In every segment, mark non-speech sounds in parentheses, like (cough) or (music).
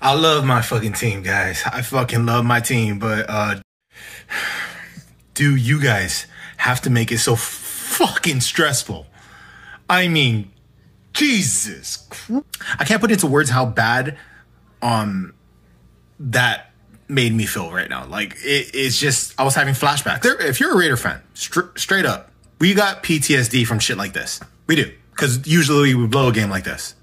I love my fucking team, guys. I fucking love my team, but uh (sighs) do you guys have to make it so fucking stressful? I mean, Jesus. I can't put into words how bad um that made me feel right now. Like it, it's just I was having flashbacks. There, if you're a Raider fan, str- straight up, we got PTSD from shit like this. We do because usually we blow a game like this.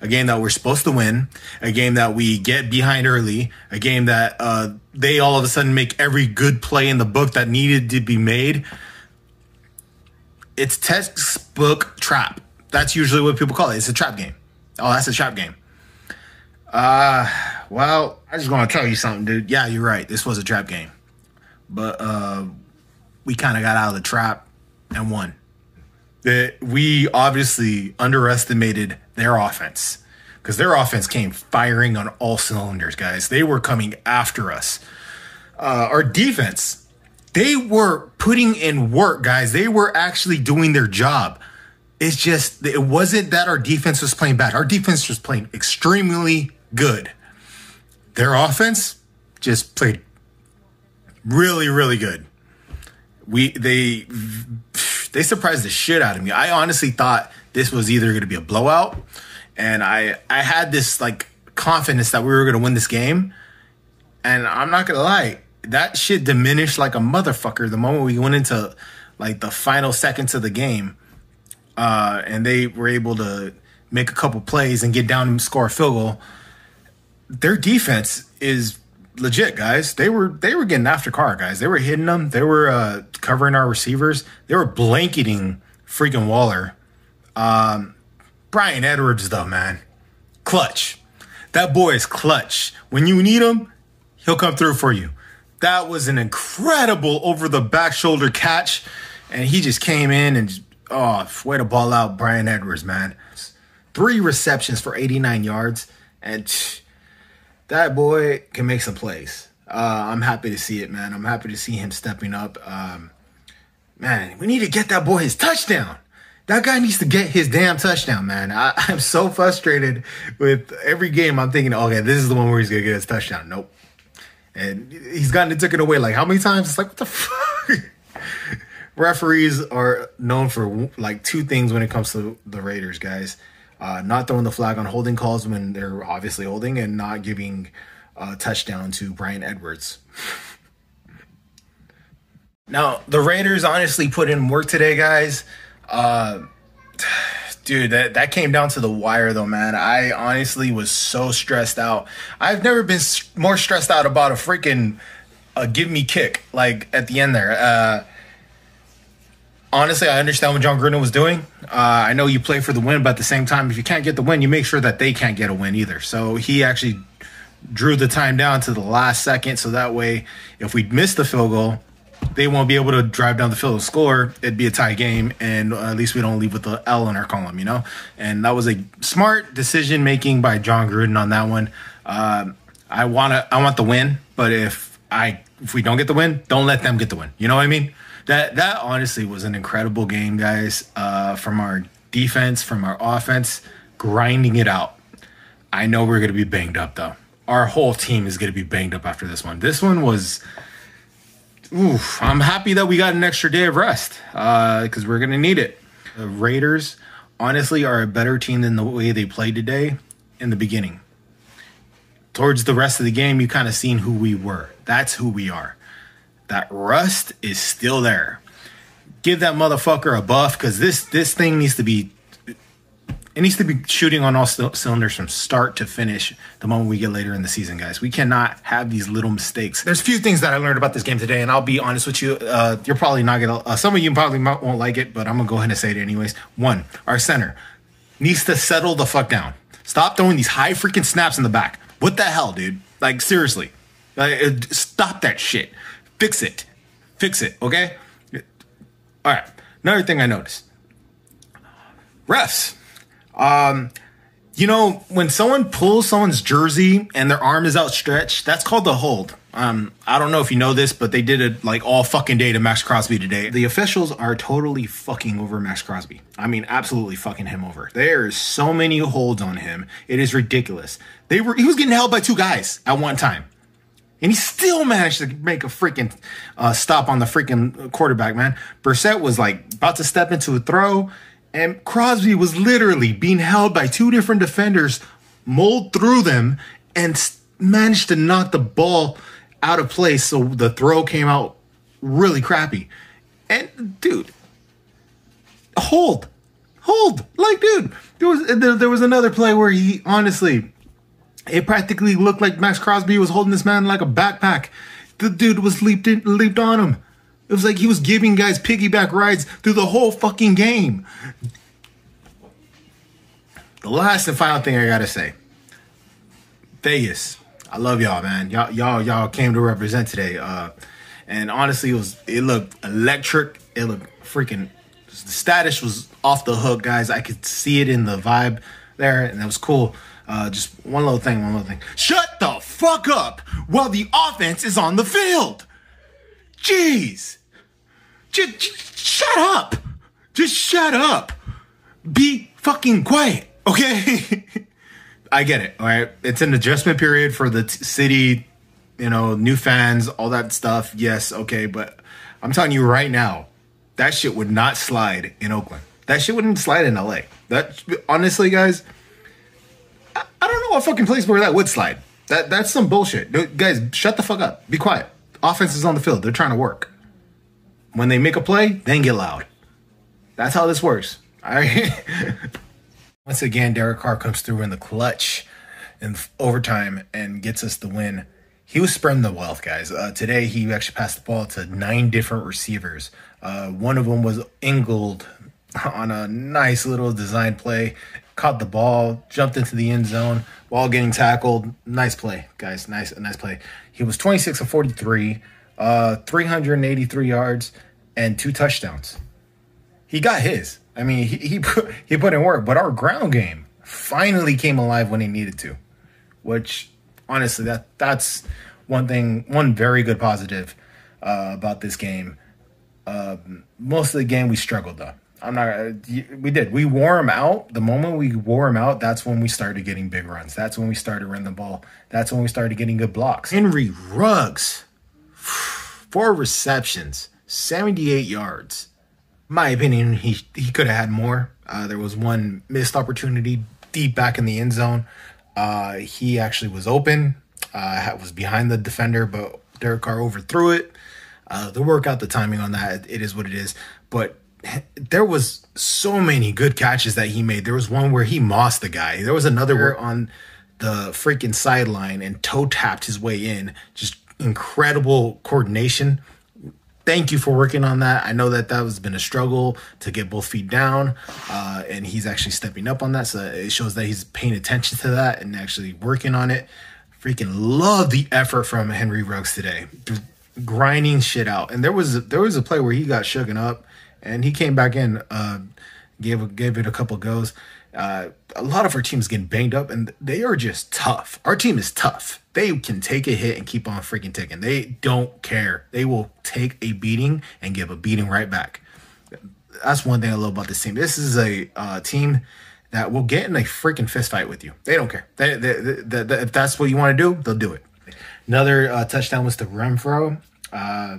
A game that we're supposed to win, a game that we get behind early, a game that uh, they all of a sudden make every good play in the book that needed to be made. It's textbook trap. That's usually what people call it. It's a trap game. Oh, that's a trap game. Uh, well, I just want to tell you something, dude. Yeah, you're right. This was a trap game, but uh, we kind of got out of the trap and won. That we obviously underestimated their offense because their offense came firing on all cylinders, guys. They were coming after us. Uh, our defense, they were putting in work, guys. They were actually doing their job. It's just it wasn't that our defense was playing bad. Our defense was playing extremely good. Their offense just played really, really good. We they they surprised the shit out of me. I honestly thought this was either going to be a blowout, and I I had this like confidence that we were going to win this game. And I'm not gonna lie, that shit diminished like a motherfucker the moment we went into like the final seconds of the game, uh, and they were able to make a couple plays and get down and score a field goal. Their defense is legit, guys. They were they were getting after Carr, guys. They were hitting them. They were uh, covering our receivers. They were blanketing freaking Waller. Um, Bryan Edwards, though, man, clutch. That boy is clutch. When you need him, he'll come through for you. That was an incredible over the back shoulder catch, and he just came in and oh, way to ball out, Bryan Edwards, man. Three receptions for 89 yards, and that boy can make some plays. Uh, I'm happy to see it, man. I'm happy to see him stepping up. Um, man, we need to get that boy his touchdown. That guy needs to get his damn touchdown, man. I, (laughs) am so frustrated with every game. I'm thinking, okay, this is the one where he's gonna get his touchdown. Nope. And he's gotten it, it away like how many times? It's like what the fuck. (laughs) Referees are known for like two things when it comes to the Raiders, guys. Uh, not throwing the flag on holding calls when they're obviously holding, and not giving a touchdown to Bryan Edwards. (laughs) now the Raiders honestly put in work today, guys. Uh, dude, that that came down to the wire, though, man. I honestly was so stressed out. I've never been more stressed out about a freaking uh, give me kick like at the end there. Uh, honestly, I understand what Jon Gruden was doing. Uh, I know you play for the win, but at the same time, if you can't get the win, you make sure that they can't get a win either. So he actually drew the time down to the last second, so that way, if we miss the field goal, they won't be able to drive down the field and score. It'd be a tie game, and at least we don't leave with the L in our column, you know. And that was a smart decision making by Jon Gruden on that one. Uh, I want to, I want the win, but if I if we don't get the win, don't let them get the win. You know what I mean? That that honestly was an incredible game, guys. Uh, from our defense, from our offense, grinding it out. I know we're to be banged up though. Our whole team is to be banged up after this one. This one was Oof, I'm happy that we got an extra day of rest because uh, we're going to need it. The Raiders, honestly, are a better team than the way they played today in the beginning. Towards the rest of the game, you kind of seen who we were. That's who we are. That rust is still there. Give that motherfucker a buff because this this thing needs to be it needs to be shooting on all cylinders from start to finish the moment we get later in the season, guys. We cannot have these little mistakes. There's a few things that I learned about this game today, and I'll be honest with you. Uh, you're probably not gonna. Uh, some of you probably won't like it, but I'm gonna go ahead and say it anyways. One, our center needs to settle the fuck down. Stop throwing these high freaking snaps in the back. What the hell, dude? Like seriously, like, uh, stop that shit. Fix it. Fix it. Okay. All right. Another thing I noticed. Refs um, You know, when someone pulls someone's jersey and their arm is outstretched, that's called the hold. Um, I don't know if you know this, but they did it like all fucking day to Maxx Crosby today. The officials are totally fucking over Maxx Crosby. I mean, absolutely fucking him over. There is so many holds on him. It is ridiculous. They were he was getting held by two guys at one time. And he still managed to make a freaking uh, stop on the freaking quarterback, man. Brissett was like about to step into a throw, and Crosby was literally being held by two different defenders, mold through them, and managed to knock the ball out of place. So the throw came out really crappy. And dude, hold, hold, like dude. There was there, there was another play where he honestly it practically looked like Maxx Crosby was holding this man like a backpack. The dude was leaped in, leaped on him. It was like he was giving guys piggyback rides through the whole fucking game. The last and final thing I gotta say. Vegas. I love y'all, man. Y'all, y'all, y'all came to represent today. Uh, and honestly, it was it looked electric. It looked freaking. The status was off the hook, guys. I could see it in the vibe there, and that was cool. Uh, just one little thing, one little thing. Shut the fuck up while the offense is on the field. Jeez. Just, just shut up. Just shut up. Be fucking quiet, okay? (laughs) I get it, all right? It's an adjustment period for the t- city, you know, new fans, all that stuff. Yes, okay, but I'm telling you right now, that shit would not slide in Oakland. That shit wouldn't slide in LA. That honestly, guys, I don't know what fucking place where that would slide. That that's some bullshit. Guys, shut the fuck up. Be quiet. Offense is on the field. They're trying to work. When they make a play, then get loud. That's how this works. All right. (laughs) Once again, Derek Carr comes through in the clutch in overtime and gets us the win. He was spreading the wealth, guys. Uh, today, he actually passed the ball to nine different receivers. Uh, one of them was Ingold (laughs) on a nice little design play caught the ball, jumped into the end zone while getting tackled. Nice play, guys. Nice, a nice play. He was 26 of 43, uh, 383 yards, and two touchdowns. He got his. I mean, he he put, he put in work, but our ground game finally came alive when he needed to, which honestly that that's one thing, one very good positive uh, about this game. Uh, most of the game we struggled though. I'm not. We did. We wore him out. The moment we wore him out, that's when we started getting big runs. That's when we started running the ball. That's when we started getting good blocks. Henry Ruggs, (sighs) four receptions, 78 yards. My opinion, he he could have had more. Uh, there was one missed opportunity deep back in the end zone. Uh, he actually was open. Uh, was behind the defender, but Derek Carr overthrew it. Uh, the workout, the timing on that, it is what it is. But there was so many good catches that he made. There was one where he mossed the guy. There was another where on the freaking sideline and toe tapped his way in. Just incredible coordination. Thank you for working on that. I know that that has been a struggle to get both feet down, uh, and he's actually stepping up on that. So it shows that he's paying attention to that and actually working on it. Freaking love the effort from Henry Ruggs today, Just grinding shit out. And there was there was a play where he got shooken up and he came back in, uh, gave gave it a couple goes. Uh, a lot of our teams getting banged up, and they are just tough. Our team is tough. They can take a hit and keep on freaking ticking. They don't care. They will take a beating and give a beating right back. That's one thing I love about this team. This is a uh, team that will get in a freaking fist fight with you. They don't care. They, they, they, if that's what you want to do, they'll do it. Another uh, touchdown was to Renfrow. Uh,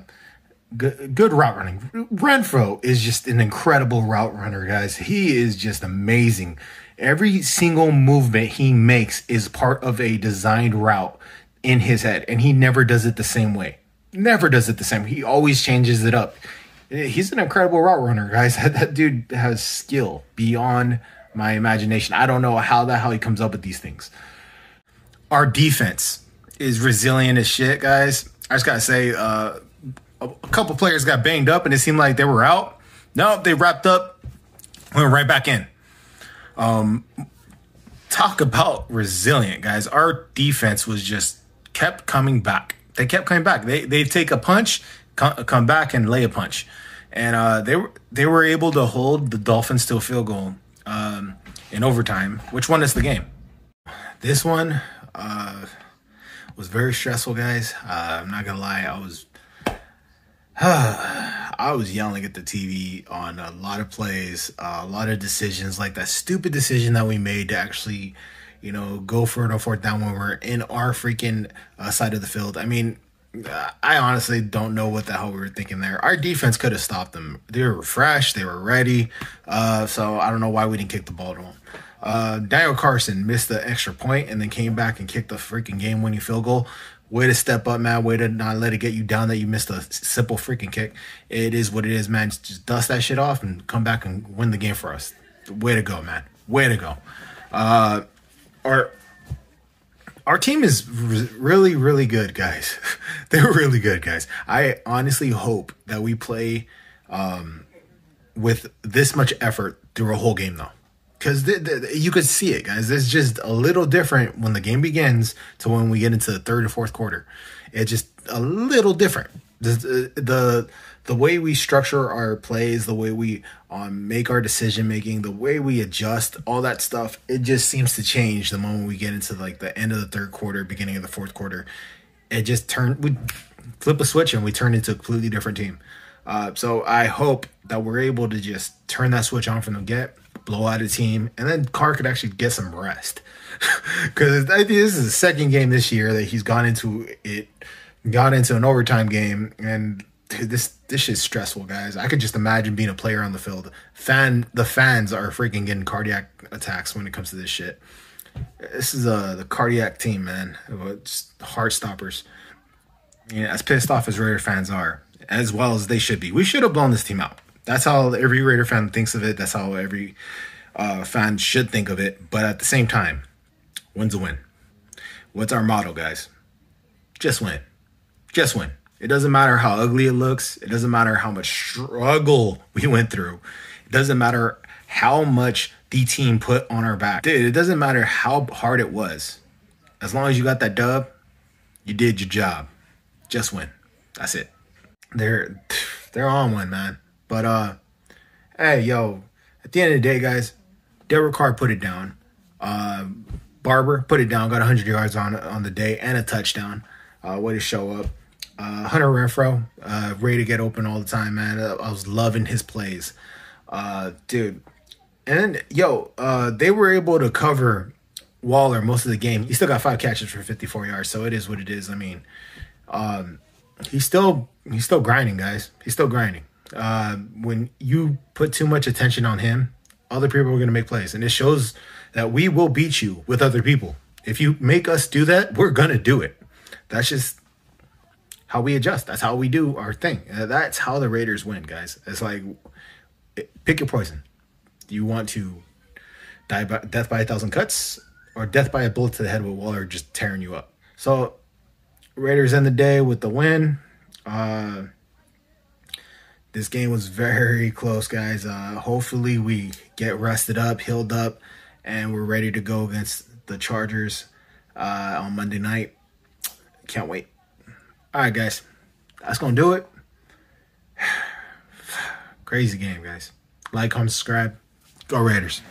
good, route running. Renfrow is just an incredible route runner, guys. He is just amazing. Every single movement he makes is part of a designed route in his head, and he never does it the same way. Never does it the same. He always changes it up. He's an incredible route runner, guys. (laughs) That, that dude has skill beyond my imagination. I don't know how the hell he comes up with these things. Our defense is resilient as shit, guys. I just gotta say, uh, a, couple players got banged up and it seemed like they were out. No, they wrapped up, went right back in. Um, talk about resilient, guys. Our defense was just kept coming back. They kept coming back. They they take a punch, come, come back and lay a punch, and uh, they were they were able to hold the Dolphins to a field goal. Um, in overtime, which won us the game. This one uh, was very stressful, guys. Uh, I'm not gonna lie, I was (sighs) I was yelling at the TV on a lot of plays, uh, a lot of decisions, like that stupid decision that we made to actually, you know, go for it on fourth down when we're in our freaking uh, side of the field. I mean, I honestly don't know what the hell we were thinking there. Our defense could have stopped them. They were fresh, they were ready. Uh, so I don't know why we didn't kick the ball to them. Uh, Daniel Carlson missed the extra point and then came back and kicked the freaking game winning field goal. Way to step up, man. Way to not let it get you down that you missed a simple freaking kick. It is what it is, man. Just dust that shit off and come back and win the game for us. Way to go, man. Way to go. Uh, our our team is really, really good, guys. (laughs) They're really good, guys. I honestly hope that we play um, with this much effort through a whole game, though because th- th- you could see it, guys. It's just a little different when the game begins to when we get into the third or fourth quarter. It's just a little different. The the, the way we structure our plays, the way we um, make our decision making, the way we adjust, all that stuff, it just seems to change the moment we get into like the end of the third quarter, beginning of the fourth quarter. It just turned. We flip a switch and we turn into a completely different team. Uh, so I hope that we're able to just turn that switch on from the get blow out a team, and then Carr could actually get some rest. (laughs) Because I think this is the second game this year that he's gone into it, got into an overtime game, and this this is stressful, guys. I could just imagine being a player on the field. Fan the fans are freaking getting cardiac attacks when it comes to this shit. This is uh the cardiac team, man. It's heart stoppers. Yeah, as pissed off as Raider fans are, as well as they should be. We should have blown this team out. That's how every Raider fan thinks of it. That's how every uh, fan should think of it. But at the same time, win's a win. What's our motto, guys? Just win. Just win. It doesn't matter how ugly it looks. It doesn't matter how much struggle we went through. It doesn't matter how much the team put on our back. Dude, it doesn't matter how hard it was. As long as you got that dub, you did your job. Just win. That's it. They're they're on one, man. But uh, hey, yo, at the end of the day, guys, Derek Carr put it down. Uh, Barber put it down, got 100 yards on on the day and a touchdown. Uh, way to show up. Uh, Hunter Renfrow, uh, ready to get open all the time, man. I was loving his plays, uh, dude. And yo, uh, they were able to cover Waller most of the game. He still got five catches for 54 yards, so it is what it is. I mean, um, he's still he's still grinding, guys. He's still grinding uh, when you put too much attention on him, other people are going to make plays. And it shows that we will beat you with other people. If you make us do that, we're going to do it. That's just how we adjust. That's how we do our thing. Uh, that's how the Raiders win, guys. It's like pick your poison. Do you want to die by death by a thousand cuts or death by a bullet to the head with Waller just tearing you up? So Raiders end the day with the win. Uh, this game was very close, guys. Uh, hopefully, we get rested up, healed up, and we're ready to go against the Chargers uh, on Monday night. Can't wait. All right, guys. That's going to do it. (sighs) Crazy game, guys. Like, comment, subscribe. Go Raiders.